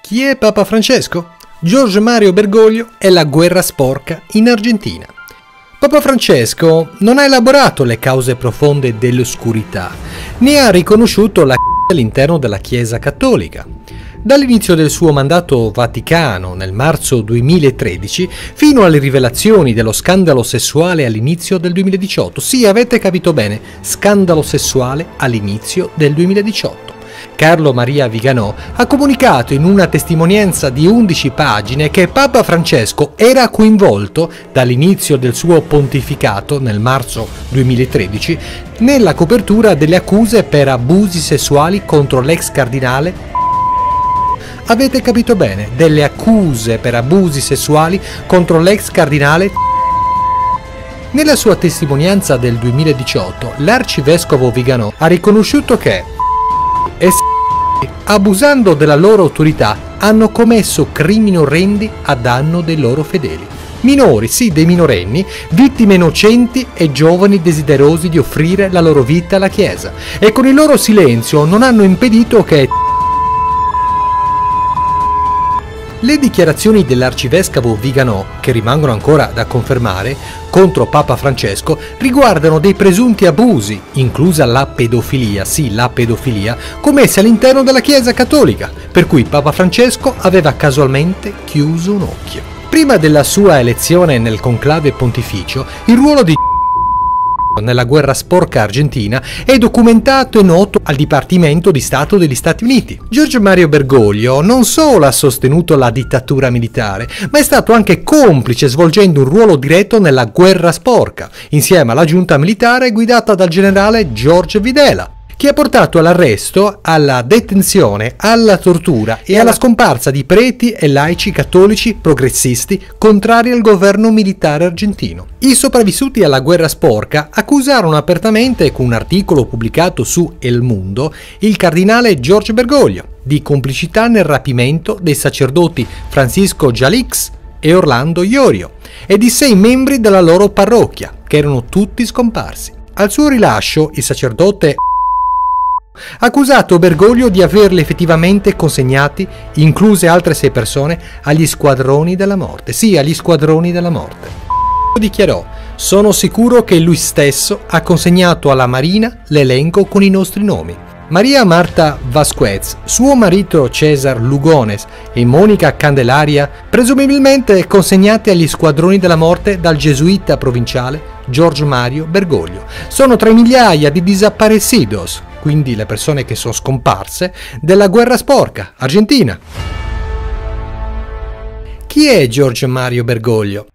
Chi è Papa Francesco? Giorgio Mario Bergoglio è la guerra sporca in Argentina. Papa Francesco non ha elaborato le cause profonde dell'oscurità, né ha riconosciuto la all'interno della Chiesa cattolica. Dall'inizio del suo mandato vaticano nel marzo 2013 fino alle rivelazioni dello scandalo sessuale all'inizio del 2018. Sì, avete capito bene, scandalo sessuale all'inizio del 2018. Carlo Maria Viganò, ha comunicato in una testimonianza di 11 pagine che Papa Francesco era coinvolto dall'inizio del suo pontificato nel marzo 2013 nella copertura delle accuse per abusi sessuali contro l'ex cardinale Avete capito bene, delle accuse per abusi sessuali contro l'ex cardinale nella sua testimonianza del 2018, l'arcivescovo Viganò ha riconosciuto che e abusando della loro autorità hanno commesso crimini orrendi a danno dei loro fedeli. Minori, sì, dei minorenni, vittime innocenti e giovani desiderosi di offrire la loro vita alla Chiesa e con il loro silenzio non hanno impedito che Le dichiarazioni dell'arcivescovo Viganò, che rimangono ancora da confermare, contro Papa Francesco riguardano dei presunti abusi, inclusa la pedofilia, sì, la pedofilia, commessi all'interno della Chiesa cattolica, per cui Papa Francesco aveva casualmente chiuso un occhio. Prima della sua elezione nel conclave pontificio, il ruolo di nella guerra sporca argentina è documentato e noto al Dipartimento di Stato degli Stati Uniti. Giorgio Mario Bergoglio non solo ha sostenuto la dittatura militare, ma è stato anche complice svolgendo un ruolo diretto nella guerra sporca, insieme alla giunta militare guidata dal generale George Videla che ha portato all'arresto, alla detenzione, alla tortura e alla scomparsa di preti e laici cattolici progressisti contrari al governo militare argentino. I sopravvissuti alla guerra sporca accusarono apertamente, con un articolo pubblicato su El Mundo, il cardinale George Bergoglio di complicità nel rapimento dei sacerdoti Francisco Jalix e Orlando Iorio e di sei membri della loro parrocchia, che erano tutti scomparsi. Al suo rilascio, il sacerdote accusato Bergoglio di averli effettivamente consegnati, incluse altre sei persone, agli squadroni della morte. Sì, agli squadroni della morte. Dichiarò, sono sicuro che lui stesso ha consegnato alla Marina l'elenco con i nostri nomi. Maria Marta Vasquez, suo marito Cesar Lugones e Monica Candelaria, presumibilmente consegnate agli squadroni della morte dal gesuita provinciale Giorgio Mario Bergoglio. Sono tra migliaia di desaparecidos quindi le persone che sono scomparse, della guerra sporca, argentina. Chi è Giorgio Mario Bergoglio?